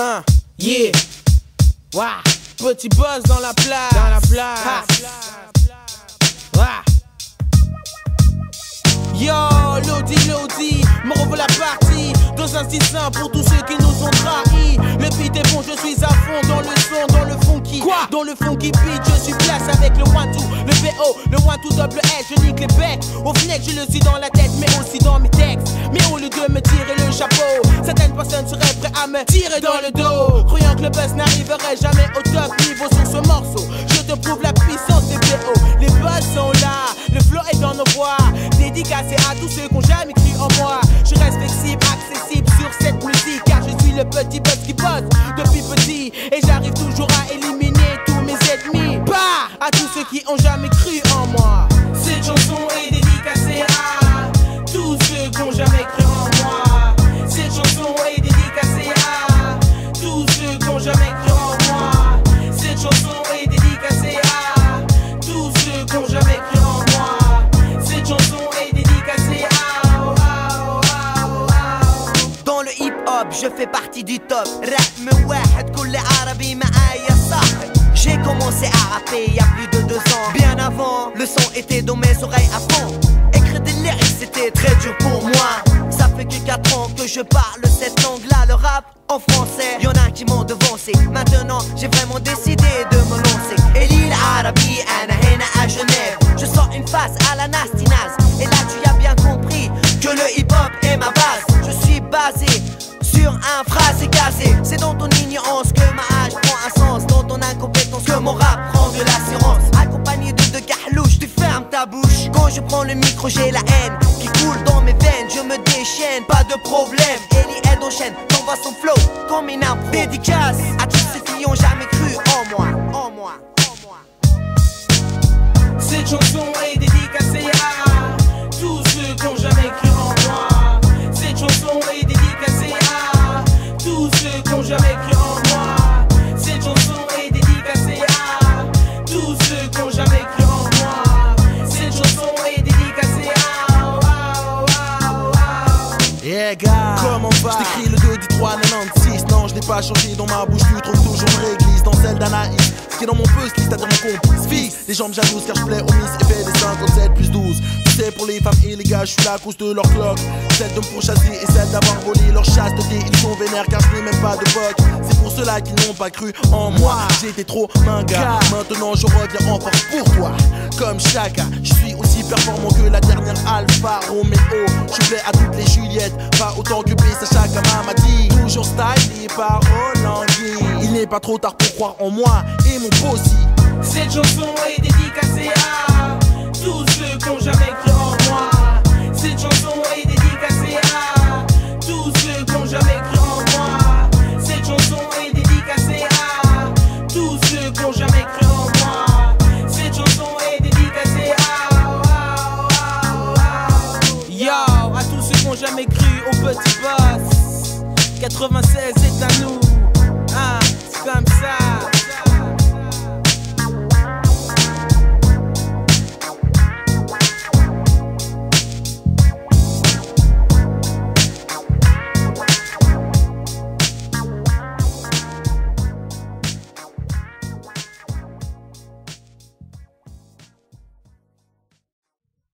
Un, yeah. Wah. Petit buzz dans la place. Dans la place. Yo, Lodi, Lodi, me la partie. Dans un style pour tous ceux qui nous ont trahis. Le beat est bon, je suis à fond dans le son, dans le funky. Quoi? Dans le funky beat, je suis place avec le one two, le VO, le one two double S, je nique les becs. Au final, je le suis dans la tête, mais aussi dans mes textes. Mais au lieu de me tirer le chapeau, certaines personnes seraient prêtes à me tirer dans le dos. Croyant que le buzz n'arriverait jamais au top niveau sur ce morceau. Je te prouve la puissance des VO. Les buzz sont là, le flow est dans nos voix. Dédicacé à tous ceux qui ont jamais cru en moi. Je reste flexible, accessible sur cette musique, car je suis le petit buzz qui bosse depuis petit. Et j'arrive toujours à éliminer tous mes ennemis. Bah, à tous ceux qui ont jamais cru en moi. Cette chanson est le hip-hop, je fais partie du top Rap من واحد كل عربي معايا صاحب J'ai commencé à rapper il y a plus de deux ans Bien avant, le son était dans mes oreilles à fond Écrire des lyrics c'était très dur pour moi Ça fait que 4 ans que je parle cette langue-là Le rap en français, y'en a qui m'ont devancé Maintenant j'ai vraiment décidé de C'est dans ton ignorance que ma hache prend un sens. Dans ton incompétence que mon rap prend de l'assurance. Accompagné de deux carlouches, tu fermes ta bouche. Quand je prends le micro j'ai la haine Qui coule dans mes veines, je me déchaîne Pas de problème, Ellie elle enchaîne T'envoies son flow comme une impro. Dédicace à tous ceux qui ont jamais cru en moi En moi, en moi Yeah, gars, comment va? Je t'écris le 2 du 3, 96. Non, je n'ai pas changé dans ma bouche, tu trouves toujours une réglisse dans celle d'Anaïs. Qui est dans mon puzzle, c'est-à-dire mon complice fixe. Les jambes jalouses car je plais au miss et fais des 57 plus 12. Tu sais, pour les femmes et les gars, je suis là à cause de leur cloque. Celle de me pourchasser et celle d'avoir volé leur chasteté. Ils sont vénères car je n'ai même pas de pote. C'est pour cela qu'ils n'ont pas cru en moi. J'étais trop manga. Maintenant, je reviens en force pour toi. Comme Chaka, je suis aussi performant que la dernière Alpha Romeo. Je plais à toutes les Juliettes, pas autant que Bessa Chaka m'a. Toujours style et paroles en. Il n'est pas trop tard pour croire en moi et mon bossy. Cette chanson est dédicacée à tous ceux qui ont jamais cru en moi. Cette chanson est dédicacée à tous ceux qui ont jamais cru en moi. Cette chanson est dédicacée à tous ceux qui ont jamais cru en moi. Cette chanson est dédicacée à oh, oh, oh, oh. Yo, à tous ceux qui ont jamais cru au petit boss. 96 c'est à nous.